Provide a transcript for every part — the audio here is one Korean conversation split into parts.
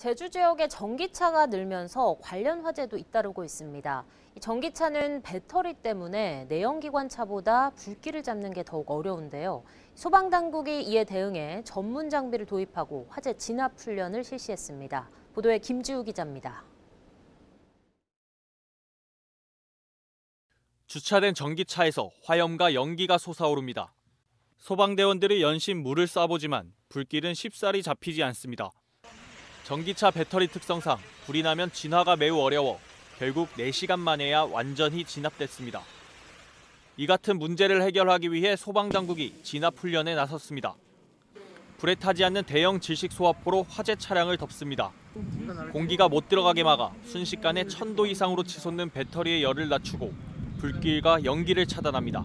제주 지역의 전기차가 늘면서 관련 화재도 잇따르고 있습니다. 이 전기차는 배터리 때문에 내연기관차보다 불길을 잡는 게 더욱 어려운데요. 소방당국이 이에 대응해 전문 장비를 도입하고 화재 진압 훈련을 실시했습니다. 보도에 김지우 기자입니다. 주차된 전기차에서 화염과 연기가 솟아오릅니다. 소방대원들이 연신 물을 쏴보지만 불길은 쉽사리 잡히지 않습니다. 전기차 배터리 특성상 불이 나면 진화가 매우 어려워 결국 4시간 만에야 완전히 진압됐습니다. 이 같은 문제를 해결하기 위해 소방당국이 진압 훈련에 나섰습니다. 불에 타지 않는 대형 질식 소화포로 화재 차량을 덮습니다. 공기가 못 들어가게 막아 순식간에 1000도 이상으로 치솟는 배터리의 열을 낮추고 불길과 연기를 차단합니다.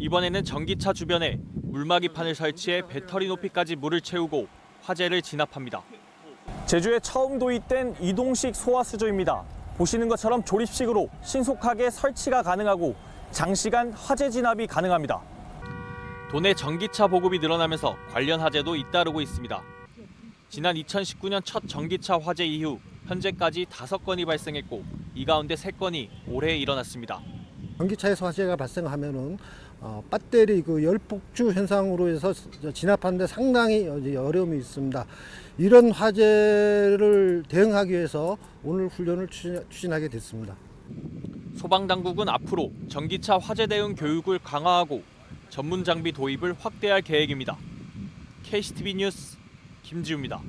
이번에는 전기차 주변에 물막이판을 설치해 배터리 높이까지 물을 채우고 화재를 진압합니다. 제주에 처음 도입된 이동식 소화수조입니다. 보시는 것처럼 조립식으로 신속하게 설치가 가능하고 장시간 화재 진압이 가능합니다. 도내 전기차 보급이 늘어나면서 관련 화재도 잇따르고 있습니다. 지난 2019년 첫 전기차 화재 이후 현재까지 5건이 발생했고 이 가운데 3건이 올해 일어났습니다. 전기차에서 화재가 발생하면은 어, 배터리 그 열폭주 현상으로 해서 진압하는데 상당히 어려움이 있습니다. 이런 화재를 대응하기 위해서 오늘 훈련을 추진하게 됐습니다. 소방당국은 앞으로 전기차 화재 대응 교육을 강화하고 전문 장비 도입을 확대할 계획입니다. KCTV 뉴스 김지우입니다.